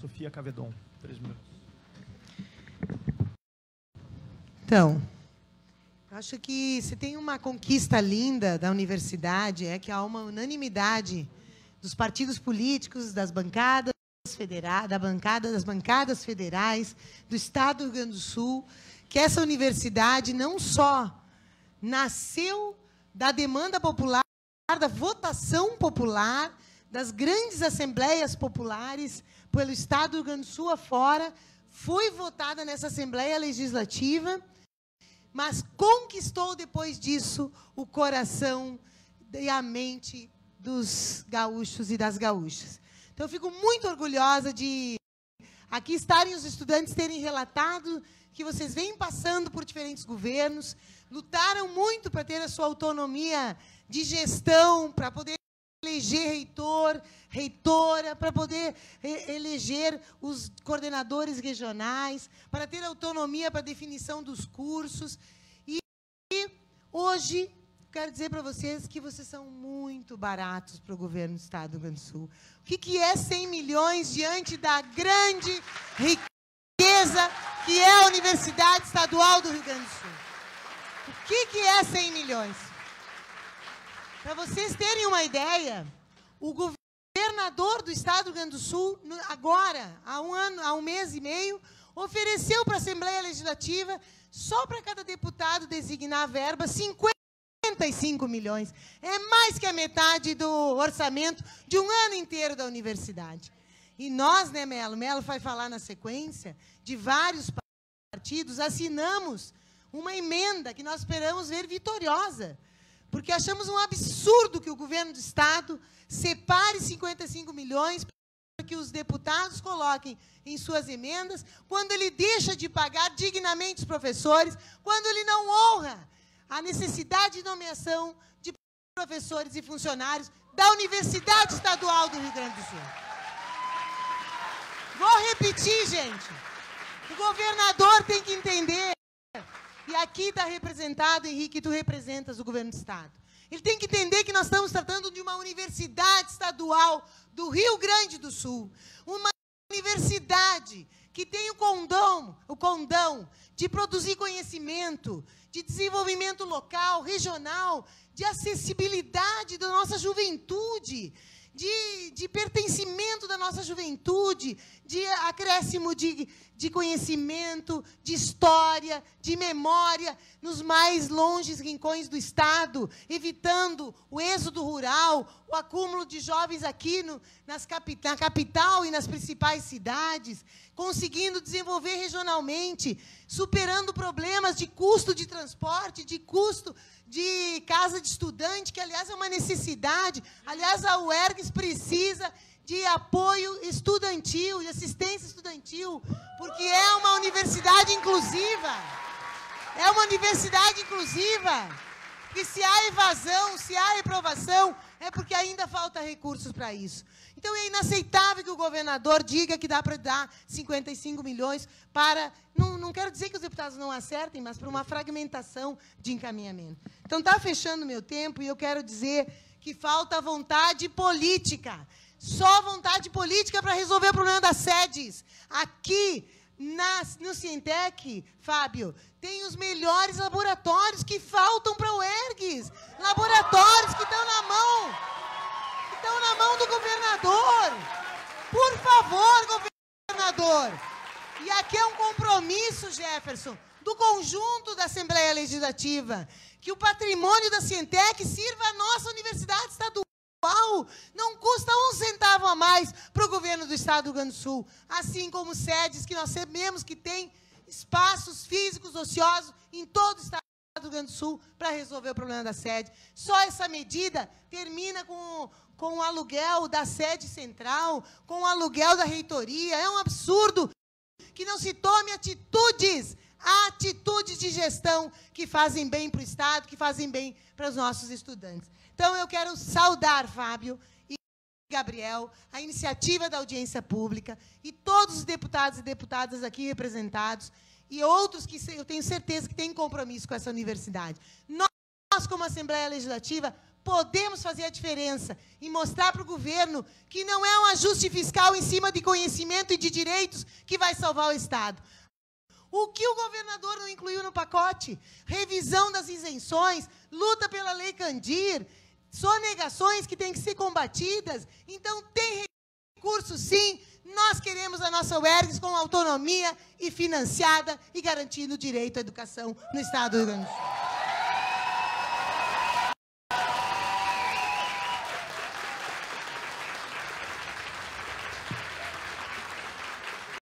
Sofia Cavedon, três minutos. Então, acho que se tem uma conquista linda da universidade é que há uma unanimidade dos partidos políticos, das bancadas federais, da bancada das bancadas federais do Estado do Rio Grande do Sul, que essa universidade não só nasceu da demanda popular, da votação popular, das grandes assembleias populares pelo Estado do Rio Grande do Sul afora, foi votada nessa Assembleia Legislativa, mas conquistou depois disso o coração e a mente dos gaúchos e das gaúchas. Então, eu fico muito orgulhosa de aqui estarem os estudantes terem relatado que vocês vêm passando por diferentes governos, lutaram muito para ter a sua autonomia de gestão, para poder eleger reitor, reitora, para poder eleger os coordenadores regionais, para ter autonomia para definição dos cursos. E, hoje quero dizer para vocês que vocês são muito baratos para o governo do Estado do Rio Grande do Sul. O que, que é 100 milhões diante da grande riqueza que é a Universidade Estadual do Rio Grande do Sul? O que, que é 100 milhões? Para vocês terem uma ideia, o governador do Estado do Rio Grande do Sul, agora, há um ano, há um mês e meio, ofereceu para a Assembleia Legislativa, só para cada deputado designar a verba, 55 milhões. É mais que a metade do orçamento de um ano inteiro da universidade. E nós, né, Melo? Melo vai falar na sequência, de vários partidos, assinamos uma emenda que nós esperamos ver vitoriosa. Porque achamos um absurdo que o governo do Estado separe 55 milhões para que os deputados coloquem em suas emendas, quando ele deixa de pagar dignamente os professores, quando ele não honra a necessidade de nomeação de professores e funcionários da Universidade Estadual do Rio Grande do Sul. Vou repetir, gente. O governador tem que entender e aqui está representado, Henrique, tu representas o governo do Estado. Ele tem que entender que nós estamos tratando de uma universidade estadual do Rio Grande do Sul. Uma universidade que tem o condão, o condão de produzir conhecimento, de desenvolvimento local, regional, de acessibilidade da nossa juventude, de, de pertencimento da nossa juventude, de acréscimo de, de conhecimento, de história, de memória, nos mais longes rincões do Estado, evitando o êxodo rural, o acúmulo de jovens aqui no, nas na capital e nas principais cidades, conseguindo desenvolver regionalmente, superando problemas de custo de transporte, de custo de casa de estudante, que, aliás, é uma necessidade. Aliás, a UERGS precisa de apoio estudantil, de assistência estudantil, porque é uma universidade inclusiva. É uma universidade inclusiva. E se há evasão, se há reprovação, é porque ainda falta recursos para isso. Então é inaceitável que o governador diga que dá para dar 55 milhões para. Não, não quero dizer que os deputados não acertem, mas para uma fragmentação de encaminhamento. Então está fechando meu tempo e eu quero dizer que falta vontade política. Só vontade política para resolver o problema das sedes. Aqui na, no Cientec, Fábio, tem os melhores laboratórios que faltam para o ERGS. Laboratórios que estão na mão, que estão na mão do governador. Por favor, governador. E aqui é um compromisso, Jefferson, do conjunto da Assembleia Legislativa, que o patrimônio da Cientec sirva à nossa universidade estadual. Não custa um centavo a mais para o governo do Estado do Rio Grande do Sul. Assim como sedes que nós sabemos que tem espaços físicos ociosos em todo o Estado do Rio Grande do Sul para resolver o problema da sede. Só essa medida termina com, com o aluguel da sede central, com o aluguel da reitoria. É um absurdo que não se tome atitudes, atitudes de gestão que fazem bem para o Estado, que fazem bem para os nossos estudantes. Então, eu quero saudar, Fábio e Gabriel, a iniciativa da audiência pública e todos os deputados e deputadas aqui representados e outros que eu tenho certeza que têm compromisso com essa universidade. Nós, como Assembleia Legislativa, podemos fazer a diferença e mostrar para o governo que não é um ajuste fiscal em cima de conhecimento e de direitos que vai salvar o Estado. O que o governador não incluiu no pacote? Revisão das isenções, luta pela lei Candir, sonegações que têm que ser combatidas. Então, tem recurso sim. Nós queremos a nossa UERGS com autonomia e financiada e garantindo o direito à educação no Estado do Rio Grande do Sul.